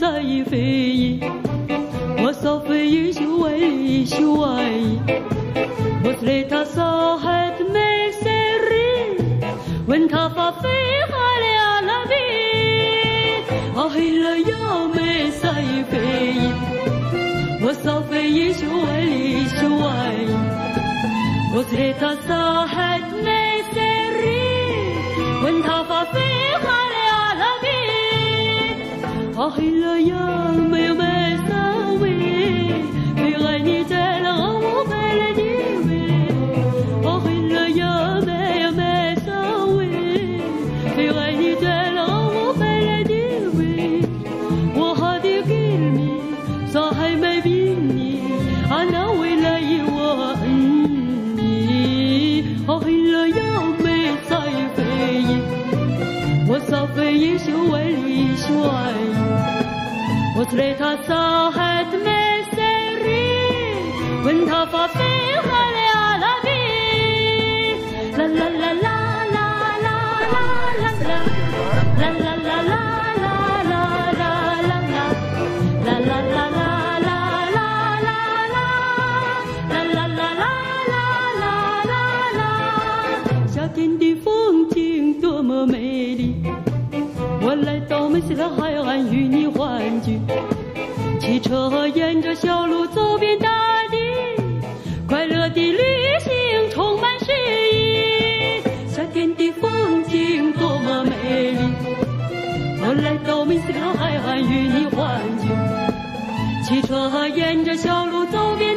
صيفي وصفي شوي شوي بطلة صاحت من سري وانت ففي خالي على بيت آه الأيام صيفي والصوف يشوالي شوي وصرت الصاحت سري وانطفى في خري عربي آه الليالي 问英雄万里远，我只来他三海子买些米，问他发没？来到美西的海岸与你欢聚。汽车沿着小路走遍大地，快乐的旅行充满诗意。夏天的风景多么美丽，我来到美斯的海岸与你欢聚。汽车沿着小路走遍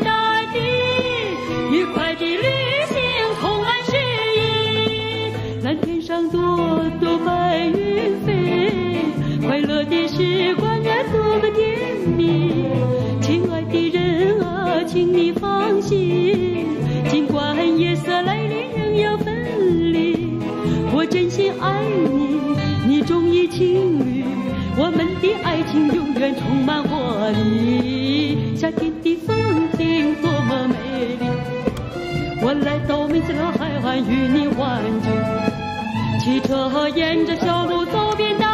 的时光啊多么甜蜜。亲爱的人啊，请你放心，尽管夜色来临仍要分离，我真心爱你，你中意情侣，我们的爱情永远充满活力。夏天的风景多么美丽，我来到美斯乐海岸与你欢聚。骑车沿着小路走遍。